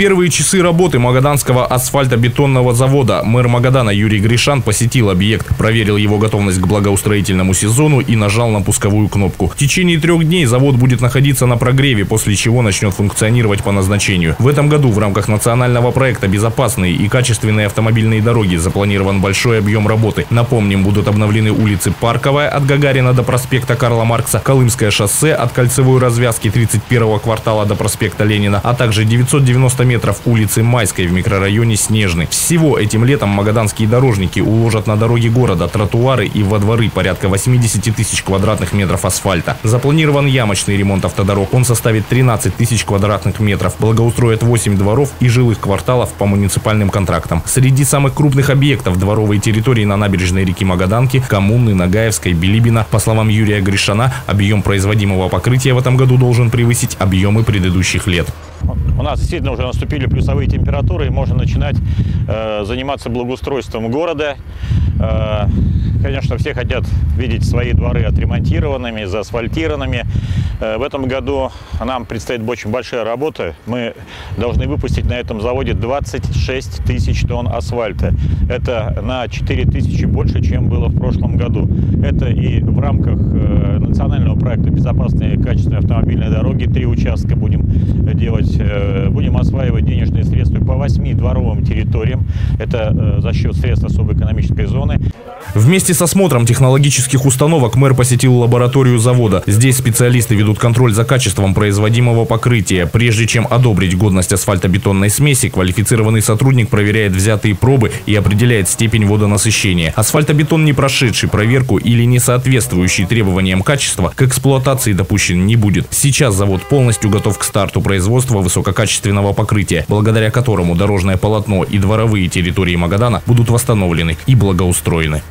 первые часы работы Магаданского асфальтобетонного завода мэр Магадана Юрий Гришан посетил объект, проверил его готовность к благоустроительному сезону и нажал на пусковую кнопку. В течение трех дней завод будет находиться на прогреве, после чего начнет функционировать по назначению. В этом году в рамках национального проекта «Безопасные и качественные автомобильные дороги» запланирован большой объем работы. Напомним, будут обновлены улицы Парковая от Гагарина до проспекта Карла Маркса, Колымское шоссе от кольцевой развязки 31-го квартала до проспекта Ленина, а также 990 метров улицы Майской в микрорайоне Снежный. Всего этим летом магаданские дорожники уложат на дороги города тротуары и во дворы порядка 80 тысяч квадратных метров асфальта. Запланирован ямочный ремонт автодорог. Он составит 13 тысяч квадратных метров. Благоустроят 8 дворов и жилых кварталов по муниципальным контрактам. Среди самых крупных объектов дворовой территории на набережной реки Магаданки, Коммуны, Нагаевской, Билибина. По словам Юрия Гришана, объем производимого покрытия в этом году должен превысить объемы предыдущих лет. У нас действительно уже наступили плюсовые температуры, и можно начинать э, заниматься благоустройством города. Э, конечно, все хотят видеть свои дворы отремонтированными, заасфальтированными. Э, в этом году нам предстоит очень большая работа. Мы должны выпустить на этом заводе 26 тысяч тонн асфальта. Это на 4 тысячи больше, чем было в прошлом году. Это и в рамках э, национального проекта «Безопасные и качественные автомобильные дороги». Три участка будем делать. Э, будем осваивать денежные средства по восьми дворовым территориям. Это за счет средств особой экономической зоны. Вместе с осмотром технологических установок мэр посетил лабораторию завода. Здесь специалисты ведут контроль за качеством производимого покрытия. Прежде чем одобрить годность асфальтобетонной смеси, квалифицированный сотрудник проверяет взятые пробы и определяет степень водонасыщения. Асфальтобетон, не прошедший проверку или не соответствующий требованиям качества, к эксплуатации допущен не будет. Сейчас завод полностью готов к старту производства высококачественного покрытия, благодаря которому дорожное полотно и дворовые территории Магадана будут восстановлены и благоустроены.